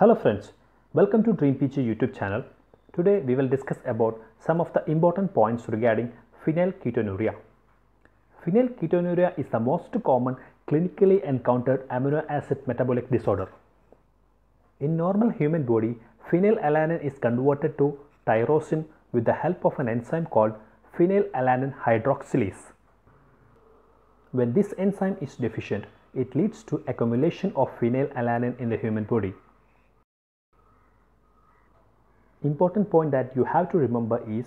Hello friends, welcome to Dream PG YouTube channel. Today we will discuss about some of the important points regarding phenylketonuria. Phenylketonuria is the most common clinically encountered amino acid metabolic disorder. In normal human body, phenylalanine is converted to tyrosine with the help of an enzyme called phenylalanine hydroxylase. When this enzyme is deficient, it leads to accumulation of phenylalanine in the human body. Important point that you have to remember is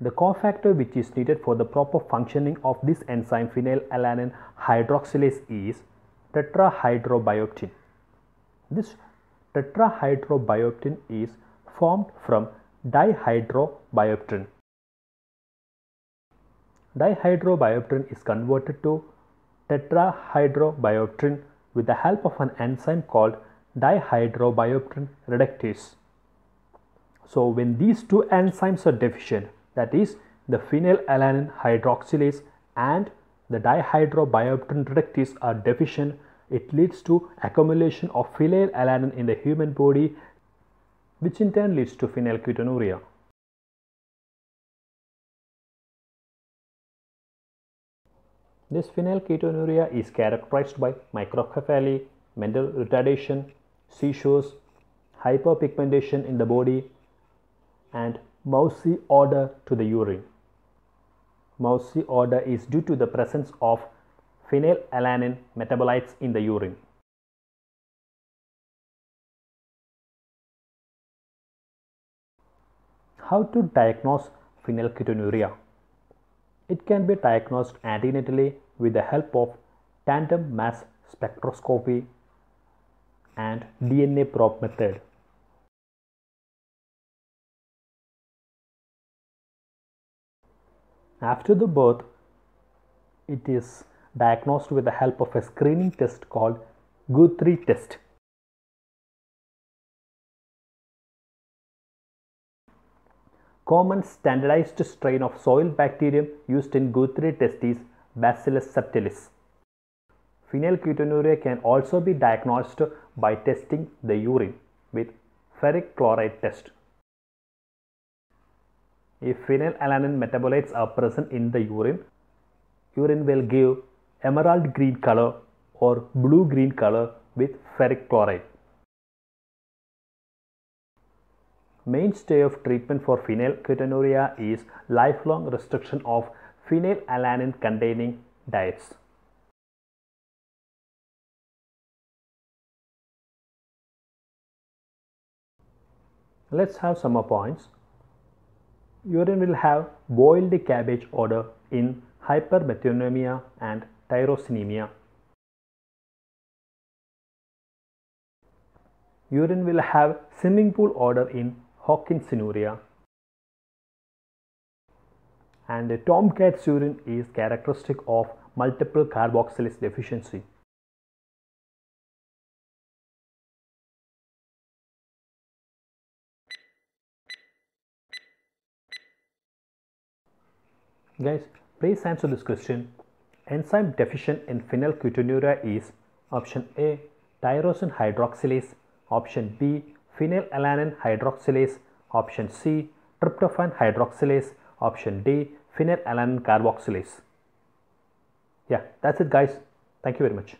the cofactor which is needed for the proper functioning of this enzyme phenylalanine hydroxylase is tetrahydrobiopterin. This tetrahydrobiopterin is formed from dihydrobiopterin. Dihydrobiopterin is converted to tetrahydrobiopterin with the help of an enzyme called dihydrobiopterin reductase. So, when these two enzymes are deficient that is the phenylalanine hydroxylase and the dihydrobiopterin reductase are deficient it leads to accumulation of phenylalanine in the human body which in turn leads to phenylketonuria. This phenylketonuria is characterized by microcephaly, mental retardation, seizures, hyperpigmentation in the body and mousy odor to the urine. Mousy odor is due to the presence of phenylalanine metabolites in the urine. How to diagnose phenylketonuria? It can be diagnosed antenatally with the help of tandem mass spectroscopy and DNA probe method. After the birth, it is diagnosed with the help of a screening test called Guthrie test. Common standardized strain of soil bacterium used in Guthrie test is Bacillus subtilis. Phenylketonuria can also be diagnosed by testing the urine with ferric chloride test. If phenylalanine metabolites are present in the urine, urine will give emerald green color or blue green color with ferric chloride. Mainstay of treatment for phenylketonuria is lifelong restriction of phenylalanine containing diets. Let's have some more points. Urine will have boiled cabbage odor in hypermethionemia and tyrosinemia. Urine will have swimming pool odor in Hawkinsinuria. And tomcat's urine is characteristic of multiple carboxylase deficiency. Guys, please answer this question. Enzyme deficient in phenylketonuria is option A tyrosine hydroxylase, option B phenylalanine hydroxylase, option C tryptophan hydroxylase, option D phenylalanine carboxylase. Yeah, that's it guys. Thank you very much.